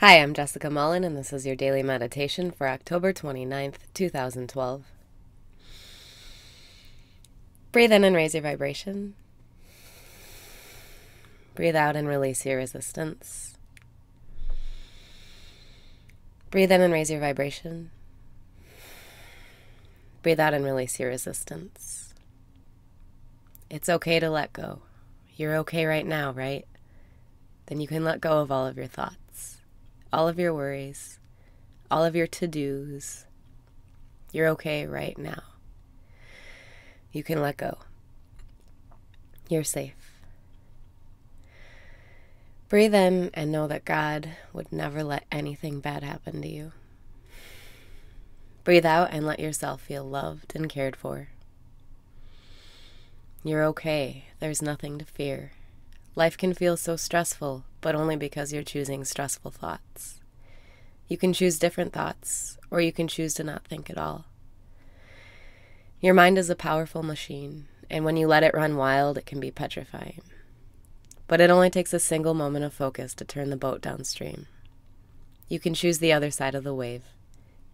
Hi, I'm Jessica Mullen, and this is your daily meditation for October 29th, 2012. Breathe in and raise your vibration. Breathe out and release your resistance. Breathe in and raise your vibration. Breathe out and release your resistance. It's okay to let go. You're okay right now, right? Then you can let go of all of your thoughts all of your worries, all of your to dos. You're okay right now. You can let go. You're safe. Breathe in and know that God would never let anything bad happen to you. Breathe out and let yourself feel loved and cared for. You're okay. There's nothing to fear. Life can feel so stressful, but only because you're choosing stressful thoughts. You can choose different thoughts, or you can choose to not think at all. Your mind is a powerful machine, and when you let it run wild, it can be petrifying. But it only takes a single moment of focus to turn the boat downstream. You can choose the other side of the wave.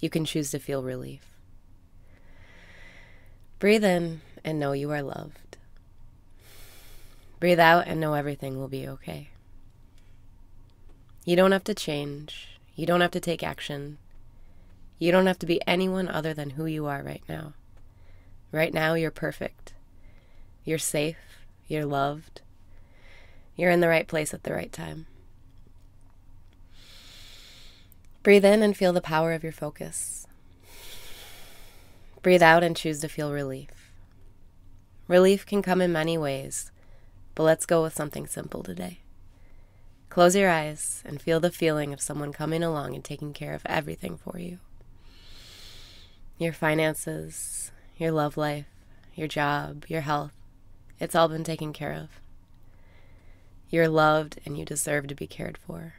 You can choose to feel relief. Breathe in and know you are loved. Breathe out and know everything will be okay. You don't have to change. You don't have to take action. You don't have to be anyone other than who you are right now. Right now, you're perfect. You're safe. You're loved. You're in the right place at the right time. Breathe in and feel the power of your focus. Breathe out and choose to feel relief. Relief can come in many ways. But let's go with something simple today. Close your eyes and feel the feeling of someone coming along and taking care of everything for you your finances, your love life, your job, your health. It's all been taken care of. You're loved and you deserve to be cared for.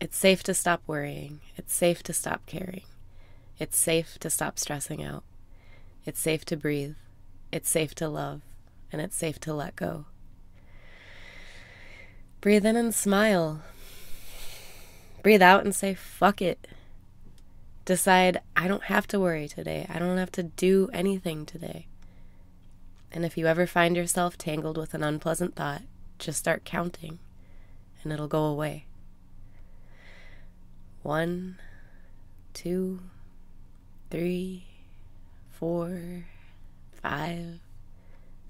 It's safe to stop worrying. It's safe to stop caring. It's safe to stop stressing out. It's safe to breathe. It's safe to love and it's safe to let go. Breathe in and smile. Breathe out and say, fuck it. Decide, I don't have to worry today. I don't have to do anything today. And if you ever find yourself tangled with an unpleasant thought, just start counting and it'll go away. One, two, three, four, five,